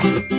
Bye.